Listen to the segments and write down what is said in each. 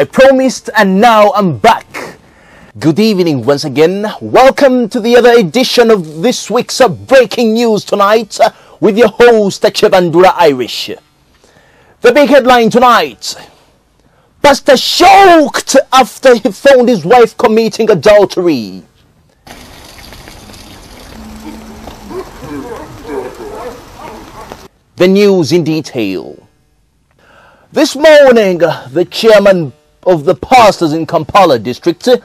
I promised and now I'm back. Good evening once again. Welcome to the other edition of this week's uh, Breaking News Tonight uh, with your host, Chebandura Irish. The big headline tonight. Pastor choked after he found his wife committing adultery. The news in detail. This morning, the chairman of the pastors in Kampala district, uh,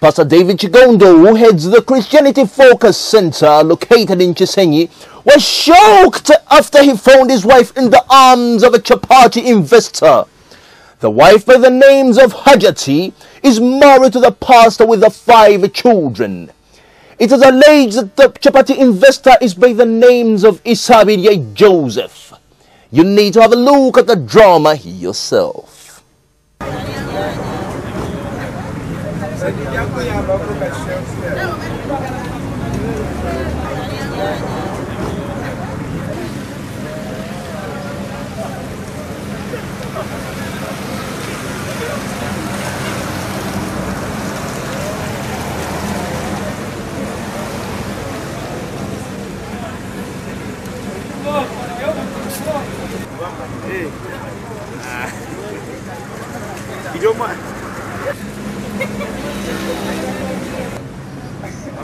Pastor David Chigondo, who heads the Christianity Focus Center located in Chisenyi, was shocked after he found his wife in the arms of a chapati investor. The wife by the names of Hajati is married to the pastor with the five children. It is alleged that the chapati investor is by the names of Isabiye Joseph. You need to have a look at the drama yourself. Ninguém apanhava, o.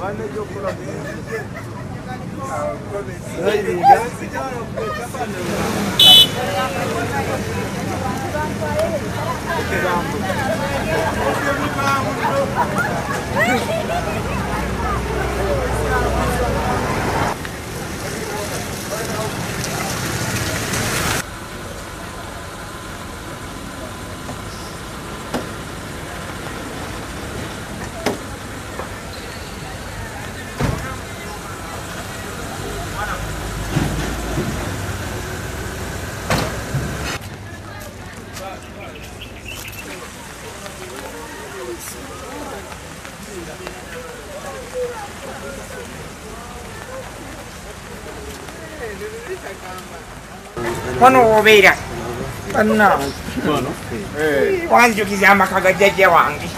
Aynı yok burada. Hayır ya. Thank you. Quando kono obeera bannaawe wanjukiza amaka ga jjajja wange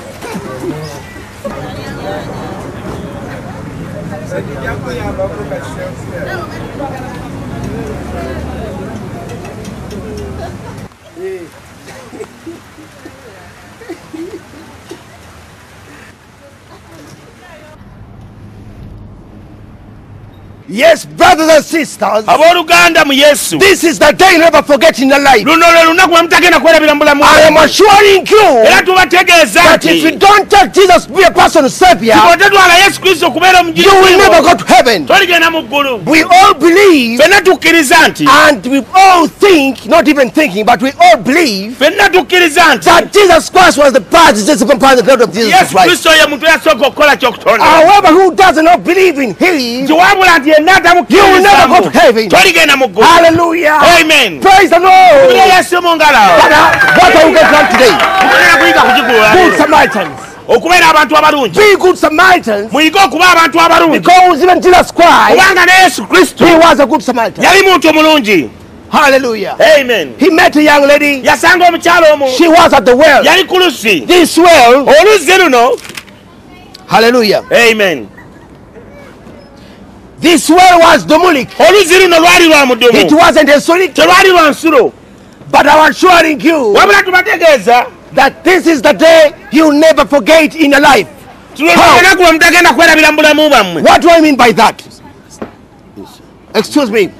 Yeah. Yes, brothers and sisters, abooluganda mu yesu this is the day you never forget in your life. luno lwe lunaku lwe mutagenda kwerabira mu bulamu I am assuring you era tubategeeza that if you nti don't take Jesus to be a personal savior, bw'otetwala yesu kristo okubeera you will never go to heaven. toligenda mu ggulu We all believe ffenna tukkiriza nti and we all think, not even thinking, but we all believe ffenna tukkiriza nti that Jesus Christ was the participant upon the blood of Jesus yesu Christ. kristo ye muntu eyasooka okukola kyokutonda However, who does not believe in Him, nti wabula nti You will never go to heaven. toligenda mu ggulu hallelujah, amen praise the Lord. yesu mu ngalo But what are we going to learn today? tugenda kuyiga ku kigulu Good. Samaritans. okubeera abantu abalungi Be good Samaritans muyige okuba abantu abalungi because even Jesus Christ, ne yesu kristo He was a good Samaritan. yali muntu Hallelujah. amen He met a young lady. yasanga omukyalo omu She was at the well. yali ku lusi This well, oluzzi luno hallelujah. amen This well was Domulik. oluzzi luno lwali lwa It mudumu wasn't a solid, telwali lwa nsulo but I'm assuring you wabula tubategeeza that this is the day you'll never forget in your life. lunaku lwe mutagenda kwerabira mu bulamu bwammwe What do I mean by that? Excuse me.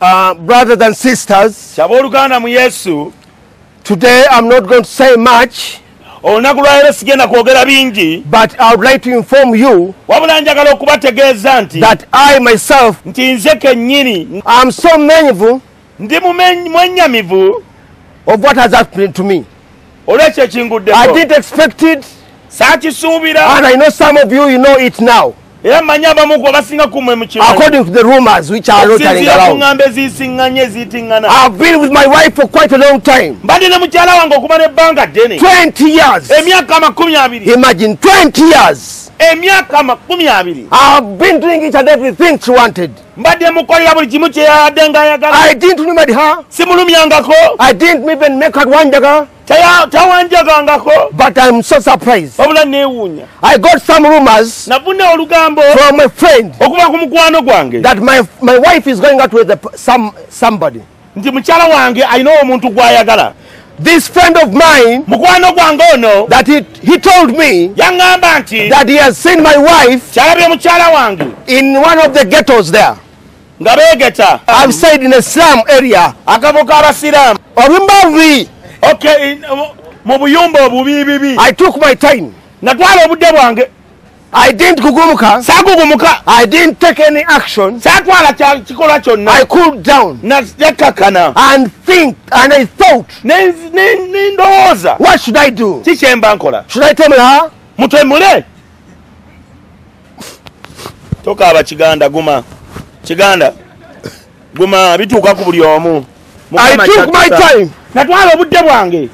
Uh, brothers and sisters, today I'm not going to say much. Olunaku lwaleero sigenda kwogera bingi. But I would like to inform you wabula njagala okubategeeza nti that I myself nti nze kennyini. am so mindful ndi mwennyamivu of what has happened to me. olwekyo I ekinguddeko didn't expect it, saakisuubira. and I know some of you, you know it now, era mmanyi abamu ku basinga kumwe mu kimanyi according to the rumors which are ku around. ŋŋambo eziyisiŋŋanye eziyitiŋŋana I've been with my wife for quite a long time mbadde ne mukyala wange okumala ebbanga ddene 20 years. emyaka makumi abiri Imagine 20 years. emyaka makumi abiri I've been doing each and everything she wanted. mbadde mukolera buli kimu kyeyabadde ng'ayagala I didn't remember her. simulumyangako I didn't even make her wanjaga, tawanjagangako but I'm so surprised. wabula neewuunya I got some rumors nafuna olugambo from a friend okuva ku mukwano gwange that my my wife is going out with a, some somebody. nti mukyala wange alina omuntu gw'ayagala This friend of mine mukwano gwange ono that he he told me yaŋŋamba nti that he has seen my wife kyalabye mukyala wange in one of the ghettos there. nga beegeta I've said in a slum area. akabo k'abasiraamu Orimbavi. In- mu- buyumba obubiibibi I took my time. natwala obudde bwange I didn't kugumuka. saagugumuka I didn't take any action. saatwala kya- kikolwa kyonna I cooled down nakakana and think and I thought, ndowooza what should I do? ki kyemba nkola Should I her? mutemule tokaaba kiganda guma kiganda guma bituuka ku buli omu I took my time. Natwala obudde bwange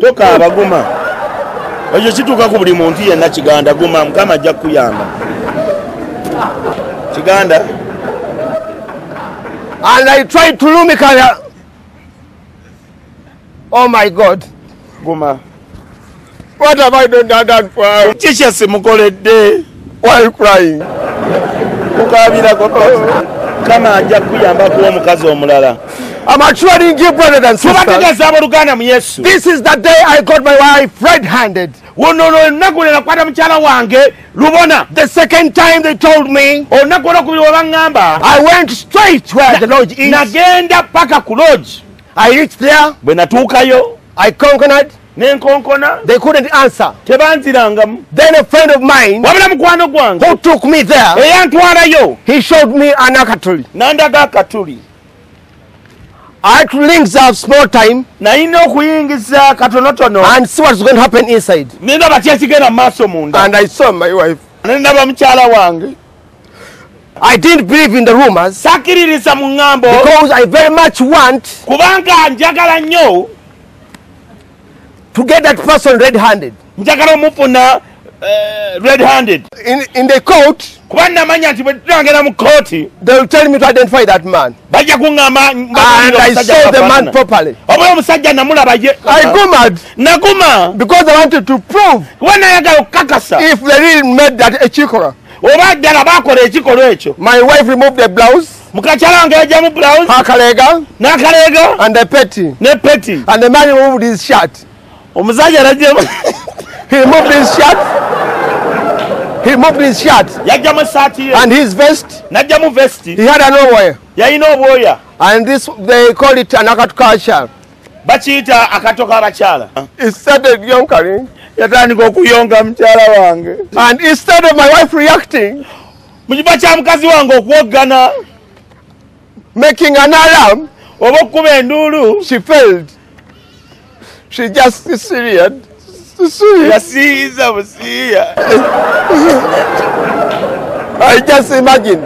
tokaaba guma ekyo kituuka ku buli muntu yenna kiganda guma mukama ajja kukuyamba kiganda And I tried to lumika her. Oh my God. guma What have I done that for her? kiki simukoledde While crying. kukaabirako mukama ajja kukuyamba kuwa omukazi omulala I'm assuring you, brothers and sisters, this is the day I got my wife wange lubona The second time they told me, I went straight where the lodge is. I reached there. I conquered. n'enkonkona They couldn't answer. tebanzirangamu Then a friend of mine wabula mukwano gwange who took me there, eyantwalayo he showed me an akatuli. nandaga akatuli I to links up small time nalina okuyingiza katonotono and see what's going to happen inside. nendaba kyekigenda mu maaso munda And I saw my wife. nendaba mukyala wange I didn't believe in the rumors sakkiririza mu ŋŋambo because I very much want kubanga njagala nnyo to get that person red-handed. njagala omufuna red handed In, in the court, kuba namanya nti bwe tutangera mu kooti they will tell me to identify that man. bajja kuŋŋamba And I saw the man properly. oba omusajja namulaba ye I go mad naguma because I wanted to prove kuba nayagala okukakasa if they really made that a chikora. oba ddala baakola ekikolwa ekyo My wife removed the blouse, mukakyala wange yajjamu blouse her kalega, n'akaleega and the petty. ne peti And the man removed his shirt. omusajja najjamu He removed his shirt. He removed his shirt yajjamu esaati ye and his vest. n'ajjamu vesti He had an nowhere. yalina obwoya And this, they call it an akatukasha. bakiyita akato k'abakyala He started yonkering. yatandika okuyonga mukyala wange And instead of my wife reacting, mu kiba kya mukazi wange okuwoggana making an alarm, oba okkuba enduulu she failed. She just Syrian. Syrian. yasiiza busiiya I just imagine.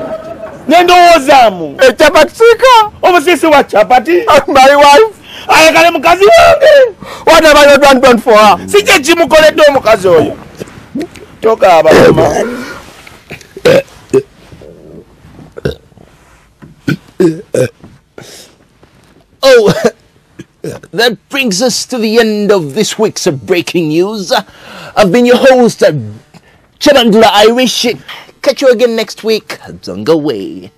Nendowoozaamu a chapatsika omusisi wa capati and my wife. ayagale mukazi wange. What have I done, for her? si kye kimukoledde omukazi oyo. Tokaaba mama that brings us to the end of this week's breaking news. I've been your host, uh, Chabandula Irish. Catch you again next week. Don't go away.